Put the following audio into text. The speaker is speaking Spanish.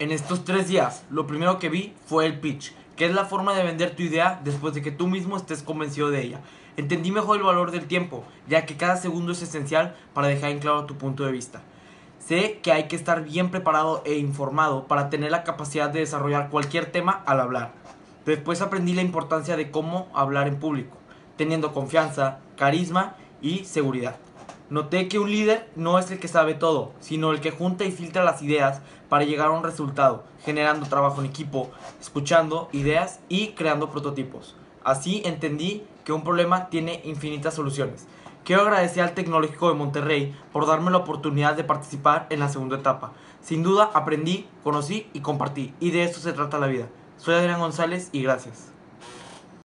En estos tres días, lo primero que vi fue el pitch, que es la forma de vender tu idea después de que tú mismo estés convencido de ella. Entendí mejor el valor del tiempo, ya que cada segundo es esencial para dejar en claro tu punto de vista. Sé que hay que estar bien preparado e informado para tener la capacidad de desarrollar cualquier tema al hablar. Después aprendí la importancia de cómo hablar en público, teniendo confianza, carisma y seguridad. Noté que un líder no es el que sabe todo, sino el que junta y filtra las ideas para llegar a un resultado, generando trabajo en equipo, escuchando ideas y creando prototipos. Así entendí que un problema tiene infinitas soluciones. Quiero agradecer al Tecnológico de Monterrey por darme la oportunidad de participar en la segunda etapa. Sin duda aprendí, conocí y compartí, y de eso se trata la vida. Soy Adrián González y gracias.